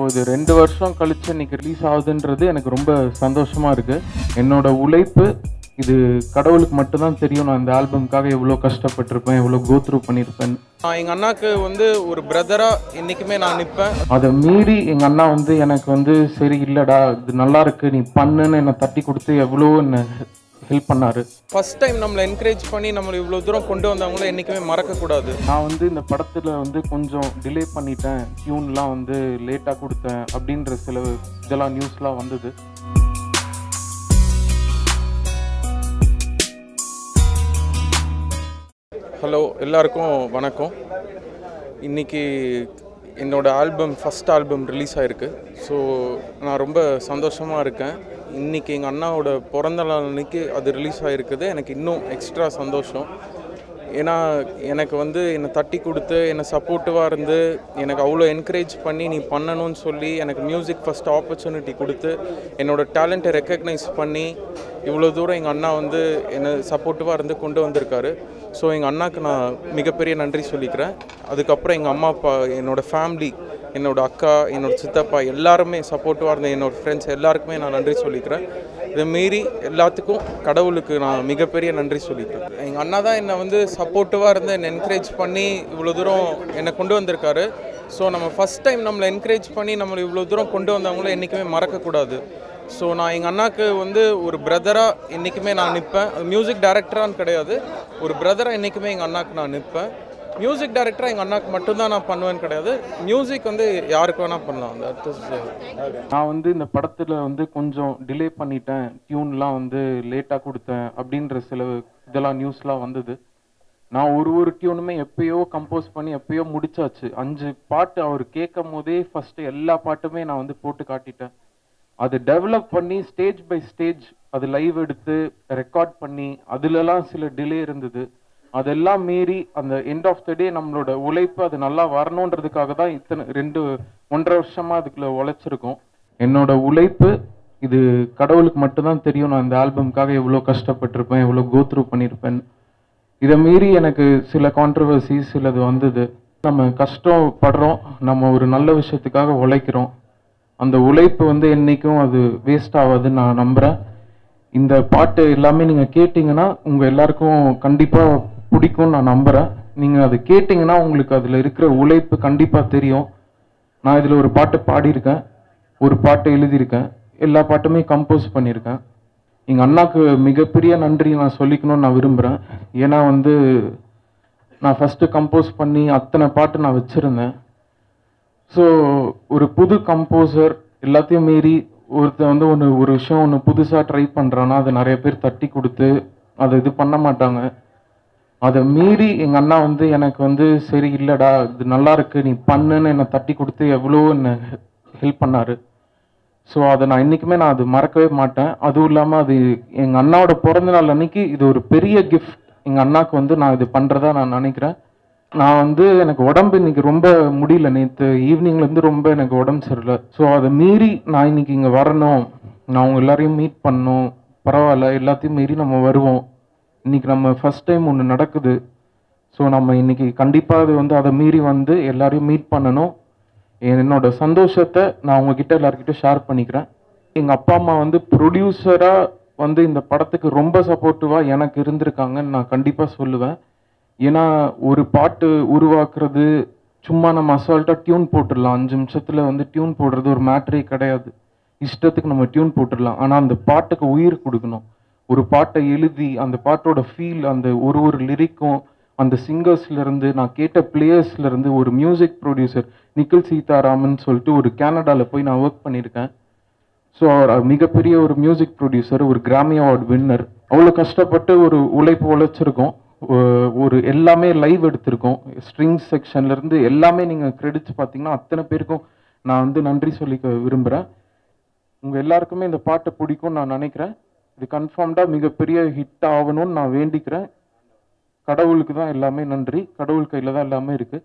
இது ரெண்டு வருஷம் கழிச்சு இன்னைக்கு ரிலீஸ் ஆகுதுன்றது எனக்கு ரொம்ப சந்தோஷமா இருக்கு. என்னோட உழைப்பு இது கடவுளுக்கு மட்டும்தான் தெரியும். நான் இந்த ஆல்பம்காக எவ்வளோ கஷ்டப்பட்டிருப்பேன் எவ்வளோ கோத்ரூ பண்ணியிருப்பேன் நான் எங்கள் அண்ணாக்கு வந்து ஒரு பிரதராக என்றைக்குமே நான் நிற்பேன் அதை மீறி எங்கள் அண்ணா வந்து எனக்கு வந்து சரி இல்லைடா இது நல்லா இருக்கு நீ பண்ணுன்னு என்னை தட்டி கொடுத்து எவ்வளோ என்னை ஹெல்ப் பண்ணாரு. ஃபர்ஸ்ட் டைம் நம்மளை என்கரேஜ் பண்ணி நம்மளை இவ்வளோ தூரம் கொண்டு வந்தவங்கள என்றைக்குமே மறக்கக்கூடாது. நான் வந்து இந்த படத்தில் வந்து கொஞ்சம் டிலே பண்ணிட்டேன். டியூன்லாம் வந்து லேட்டாக கொடுத்தேன் அப்படின்ற சில இதெல்லாம் நியூஸ்லாம் வந்தது. ஹலோ எல்லாருக்கும் வணக்கம். இன்னைக்கு என்னோட ஆல்பம் ஃபஸ்ட் ஆல்பம் ரிலீஸ் ஆயிருக்கு. ஸோ நான் ரொம்ப சந்தோஷமாக இருக்கேன். இன்றைக்கி எங்கள் அண்ணாவோட பிறந்த நாள் அன்னைக்கு அது ரிலீஸ் ஆகிருக்குது எனக்கு இன்னும் எக்ஸ்ட்ரா சந்தோஷம். ஏன்னா எனக்கு வந்து என்னை தட்டி கொடுத்து என்னை சப்போர்ட்டிவாக இருந்து எனக்கு அவ்வளோ என்கரேஜ் பண்ணி நீ பண்ணணும்னு சொல்லி எனக்கு மியூசிக் ஃபஸ்ட் ஆப்பர்ச்சுனிட்டி கொடுத்து என்னோட டேலண்ட்டை ரெக்கக்னைஸ் பண்ணி இவ்வளோ தூரம் எங்கள் அண்ணா வந்து என்னை சப்போர்ட்டிவாக இருந்து கொண்டு வந்திருக்காரு. ஸோ எங்கள் அண்ணாக்கு நான் மிகப்பெரிய நன்றி சொல்லிக்கிறேன். அதுக்கப்புறம் எங்கள் அம்மா அப்பா என்னோடய ஃபேமிலி என்னோடய அக்கா என்னோட சித்தப்பா எல்லாருமே சப்போர்ட்டிவாக இருந்த என்னோட ஃப்ரெண்ட்ஸ் எல்லாருக்குமே நான் நன்றி சொல்லிக்கிறேன். இதை மீறி எல்லாத்துக்கும் கடவுளுக்கு நான் மிகப்பெரிய நன்றி சொல்லிக்கிறேன். எங்கள் அண்ணா தான் என்னை வந்து சப்போர்ட்டிவாக இருந்து என்னை என்கரேஜ் பண்ணி இவ்வளோ தூரம் என்னை கொண்டு வந்திருக்காரு. ஸோ நம்ம ஃபஸ்ட் டைம் நம்மளை என்கரேஜ் பண்ணி நம்மளை இவ்வளோ தூரம் கொண்டு வந்தவங்கள என்றைக்குமே மறக்கக்கூடாது. ஸோ நான் எங்கள் அண்ணாக்கு வந்து ஒரு பிரதராக என்றைக்குமே நான் நிற்பேன் மியூசிக் டைரக்டரான்னு கிடையாது. ஒரு பிரதராக என்றைக்குமே எங்கள் அண்ணாக்கு நான் நிற்பேன் மியூசிக் டைரக்டராக எங்கள் அண்ணாக்கு மட்டும்தான் நான் பண்ணுவேன்னு கிடையாது. மியூசிக் வந்து யாருக்கு வேணால் பண்ணலாம். தட் இஸ் நான் வந்து இந்த படத்தில் வந்து கொஞ்சம் டிலே பண்ணிட்டேன். டியூன்லாம் வந்து லேட்டாக கொடுத்தேன் அப்படின்ற சில இதெல்லாம் நியூஸ்லாம் வந்தது. நான் ஒரு ஒரு டியூனுமே எப்பயோ கம்போஸ் பண்ணி எப்பயோ முடிச்சாச்சு. அஞ்சு பாட்டு அவர் கேட்கும் போதே ஃபஸ்ட்டு எல்லா பாட்டுமே நான் வந்து போட்டு காட்டிட்டேன். அது டெவலப் பண்ணி ஸ்டேஜ் பை ஸ்டேஜ் அது லைவ் எடுத்து ரெக்கார்ட் பண்ணி அதுலலாம் சில டிலே இருந்தது. அதெல்லாம் மீறி அந்த எண்ட் ஆஃப் த டே நம்மளோட உழைப்பு அது நல்லா வரணுன்றதுக்காக தான் இத்தனை ரெண்டு ஒன்றரை வருஷமா அதுக்குள்ள உழைச்சிருக்கோம். என்னோட உழைப்பு இது கடவுளுக்கு மட்டும்தான் தெரியும். நான் இந்த ஆல்பம்காக எவ்வளோ கஷ்டப்பட்டிருப்பேன் எவ்வளோ கோத்ரூ பண்ணியிருப்பேன் இதை மீறி எனக்கு சில கான்ட்ரவர்சிஸ் சிலது வந்தது. நம்ம கஷ்டப்படுறோம் நம்ம ஒரு நல்ல விஷயத்துக்காக உழைக்கிறோம். அந்த உழைப்பு வந்து என்னைக்கும் அது வேஸ்ட் ஆகாதுன்னு நான் நம்புகிறேன் இந்த பாட்டு எல்லாமே நீங்கள் கேட்டிங்கன்னா உங்கள் எல்லாருக்கும் கண்டிப்பாக பிடிக்கும்னு நான் நம்புகிறேன் நீங்கள் அதை கேட்டிங்கன்னா உங்களுக்கு அதில் இருக்கிற உழைப்பு கண்டிப்பாக தெரியும். நான் இதில் ஒரு பாட்டு பாடியிருக்கேன். ஒரு பாட்டு எழுதியிருக்கேன். எல்லா பாட்டுமே கம்போஸ் பண்ணியிருக்கேன். எங்கள் அண்ணாக்கு மிகப்பெரிய நன்றி நான் சொல்லிக்கணும்னு நான் விரும்புகிறேன் ஏன்னா வந்து நான் ஃபஸ்ட்டு கம்போஸ் பண்ணி அத்தனை பாட்டு நான் வச்சுருந்தேன். ஸோ ஒரு புது கம்போசர் எல்லாத்தையும் மீறி ஒருத்தர் வந்து ஒன்று ஒரு விஷயம் ஒன்று புதுசாக ட்ரை பண்ணுறான்னா அதை நிறைய பேர் தட்டி கொடுத்து அதை இது பண்ண மாட்டாங்க. அதை மீறி எங்கள் அண்ணா வந்து எனக்கு வந்து சரி இல்லைடா இது நல்லா இருக்கு நீ பண்ணுன்னு என்னை தட்டி கொடுத்து எவ்வளோ என்னை ஹெல்ப் பண்ணாரு. ஸோ அதை நான் என்றைக்குமே நான் அது மறக்கவே மாட்டேன். அதுவும் இல்லாமல் அது எங்கள் அண்ணாவோட பிறந்த நாள் அன்னைக்கு இது ஒரு பெரிய கிஃப்ட் எங்கள் அண்ணாக்கு வந்து நான் இது பண்ணுறதா நான் நினைக்கிறேன். நான் வந்து எனக்கு உடம்பு இன்னைக்கு ரொம்ப முடியல. நேற்று ஈவினிங்லேருந்து ரொம்ப எனக்கு உடம்பு சரியில்லை. ஸோ அதை மீறி நான் இன்னைக்கு இங்கே வரணும். நான் அவங்க எல்லாரையும் மீட் பண்ணணும். பரவாயில்ல எல்லாத்தையும் மீறி நம்ம வருவோம். இன்னைக்கு நம்ம ஃபர்ஸ்ட் டைம் ஒன்று நடக்குது. ஸோ நம்ம இன்னைக்கு கண்டிப்பாக அது வந்து அதை மீறி வந்து எல்லாரையும் மீட் பண்ணணும். என்னோட சந்தோஷத்தை நான் உங்ககிட்ட எல்லாருக்கிட்டும் ஷேர் பண்ணிக்கிறேன். எங்கள் அப்பா அம்மா வந்து ப்ரொடியூசராக வந்து இந்த படத்துக்கு ரொம்ப சப்போர்ட்டிவாக எனக்கு இருந்திருக்காங்கன்னு நான் கண்டிப்பாக சொல்லுவேன். ஏன்னா ஒரு பாட்டு உருவாக்குறது சும்மா நம்ம அசால்ட்டாக டியூன் போட்டுடலாம். அஞ்சு நிமிஷத்தில் வந்து டியூன் போடுறது ஒரு மேட்ரே கிடையாது. இஷ்டத்துக்கு நம்ம டியூன் போட்டுடலாம். ஆனால் அந்த பாட்டுக்கு உயிர் கொடுக்கணும். ஒரு பாட்டை எழுதி அந்த பாட்டோட ஃபீல் அந்த ஒரு ஒரு லிரிக்கும் அந்த சிங்கர்ஸ்லேருந்து நான் கேட்ட பிளேயர்ஸ்லேருந்து ஒரு மியூசிக் ப்ரொடியூசர் நிக்கில் சீதாராமன் சொல்லிட்டு ஒரு கேனடாவில் போய் நான் ஒர்க் பண்ணியிருக்கேன். ஸோ மிகப்பெரிய ஒரு மியூசிக் ப்ரொடியூசர் ஒரு கிராமி அவார்டு வின்னர் அவ்வளோ கஷ்டப்பட்டு ஒரு உழைப்பு உழைச்சிருக்கோம். ஒரு எல்லாமே லைவ் எடுத்திருக்கோம். ஸ்ட்ரிங்ஸ் செக்ஷன்லேருந்து எல்லாமே நீங்கள் கிரெடிட்ஸ் பார்த்தீங்கன்னா அத்தனை பேருக்கும் நான் வந்து நன்றி சொல்லிக்க விரும்புகிறேன் உங்கள் எல்லாருக்குமே இந்த பாட்டை பிடிக்கும்னு நான் நினைக்கிறேன். இது கன்ஃபார்ம்டாக மிகப்பெரிய ஹிட் ஆகணும்னு நான் வேண்டிக்கிறேன். கடவுளுக்கு தான் எல்லாமே நன்றி. கடவுள் கையில் தான் எல்லாமே இருக்கு.